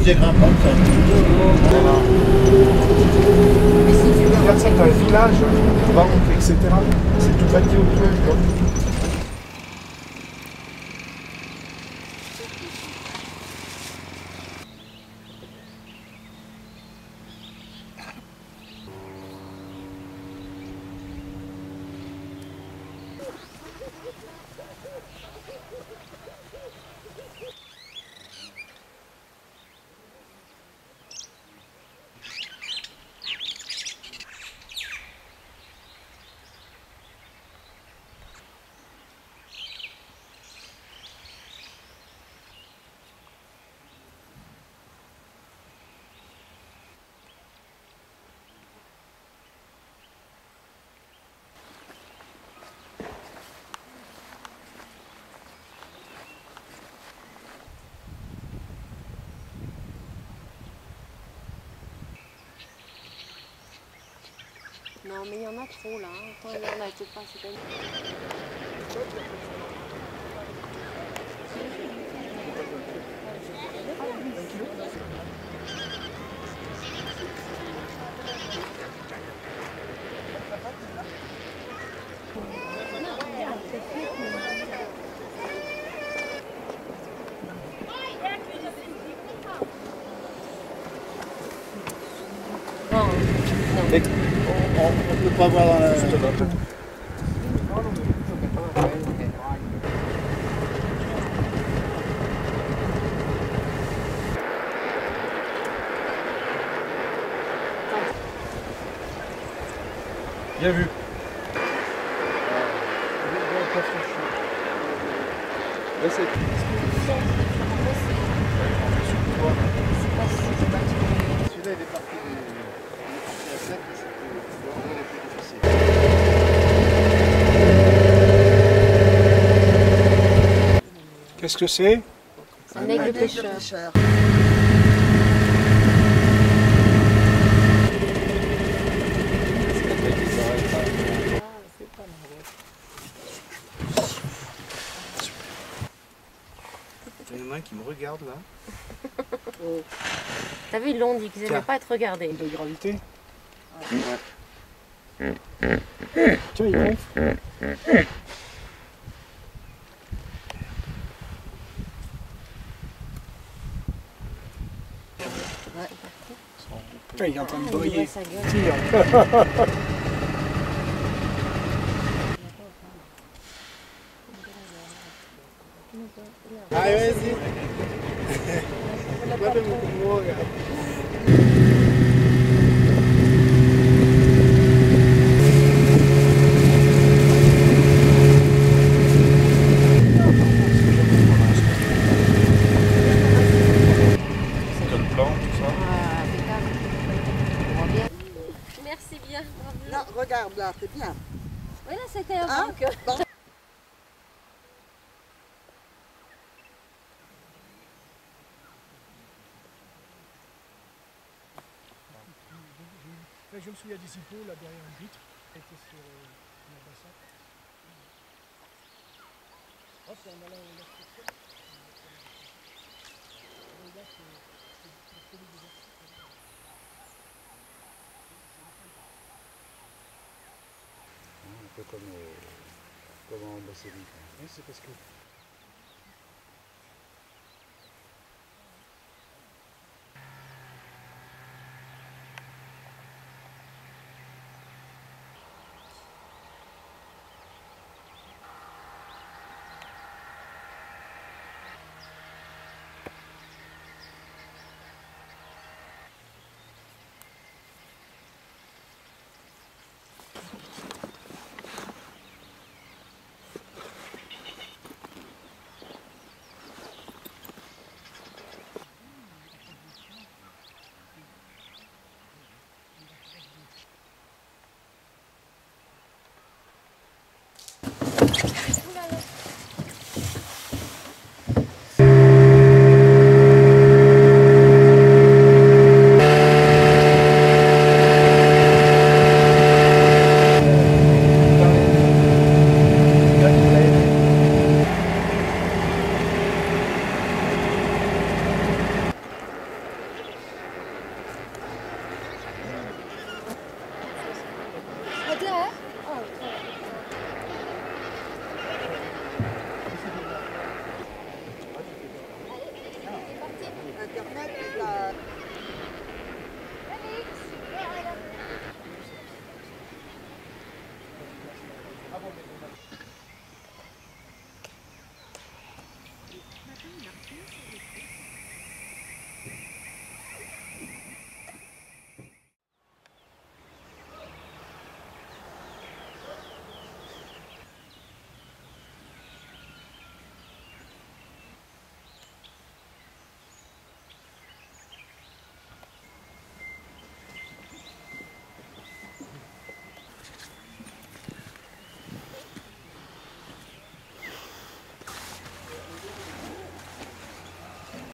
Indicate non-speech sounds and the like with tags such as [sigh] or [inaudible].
rosier grimpant, ça. Voilà. Regarde ça, t'as un village, banque, etc. C'est tout bâti autour. Non, mais il y en a trop là. Attends, il y en a, c'est pas, c'est pas... Non, non. Et on ne peut pas voir dans la... Bien vu. Là, c'est- Celui-là, il est parti. Qu'est-ce que c'est Un aigle pêcheur. Il y en a un qui me regarde là. [laughs] T'as vu, ils l'ont dit qu'ils n'aimaient pas être regardés. de gravité Il gonfle. Putain, il est en train de. Tire. [laughs] Allez, vas-y. [laughs] Guarda come muore. Comme plan, tout ça. Ah, impeccable. On voit bien. Merci bien, bravo. Non, regarde là, c'est bien. Oui, là, c'était avant Hein? que... Bon. Je me souviens d'ici peu, là derrière une vitre, qui était sur euh, une ambassade. Hop, on a là, là, c'est ça. Et là, c'est- c'est- c'est celui des artistes. Un peu comme, euh, comme en. Oui, c'est parce que difícil, difícil.